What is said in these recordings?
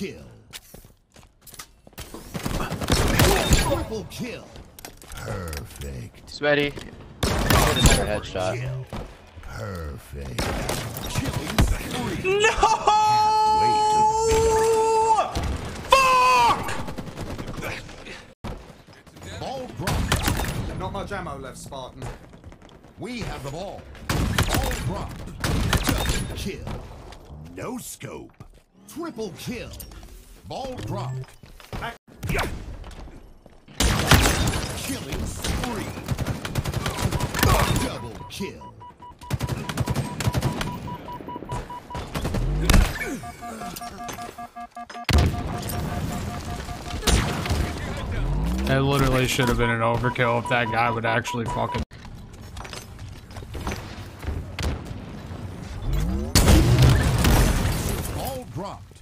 kill. Triple kill. Perfect. Sweaty. Hit another headshot. Kill. Perfect. Killing. No! Fuck! Ball dropped. Not much ammo left, Spartan. We have the ball. Ball dropped. Double kill. No scope. Triple kill. Ball dropped. Killing spree. Double kill. It literally should have been an overkill if that guy would actually fucking. Ball dropped.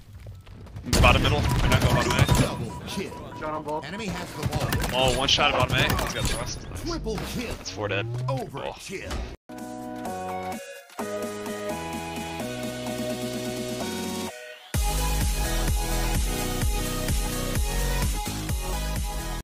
Bottom middle. They're not going bottom A. Enemy has the ball. Oh, one shot at bottom A. He's got thrust. Triple kill. That's four dead. Overkill. Oh.